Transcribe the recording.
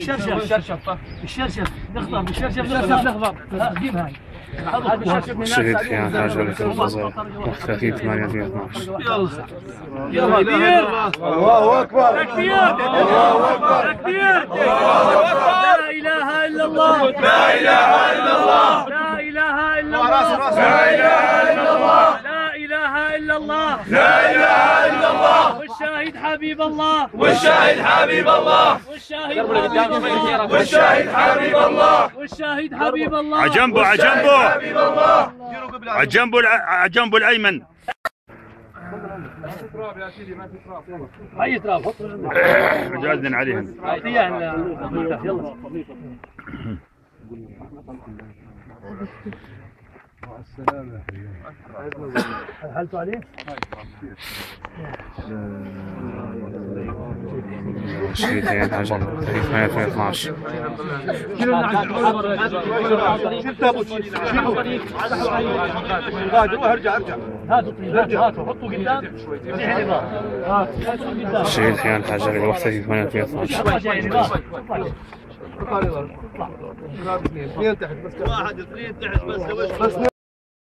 الشرشف الشرشف الشرشف نخضر بالشرشف نخضر. نخضر. جيب هاي. الشهيد في عن حاجة للغزال مختفي 8 في 12 يلا. كبير الله أكبر. تكبير. الله أكبر. تكبير. لا إله إلا الله. لا إله إلا الله. لا إله إلا الله. لا إله إلا الله. لا إله إلا الله. لا إله الا الله والشاهد حبيب الله. والشاهد حبيب الله. والشاهد حبيب الله. والشاهد حبيب الله. والشاهد حبيب الله. عجنبه عجنبه عجنبه الع- عجنبه الايمن اي تراب حط عليهم هلتوا عليه؟ الشهيد في مختفي 8 في 12 ارجع ارجع هاتوا طيب هاتوا حطوا قدام ريح الإضاءة. هاتوا قدام الشهيد في عن حاجة مختفي 8 في 12 اطلع جاي الإضاءة. اطلع. اثنين تحت بس واحد اثنين تحت بس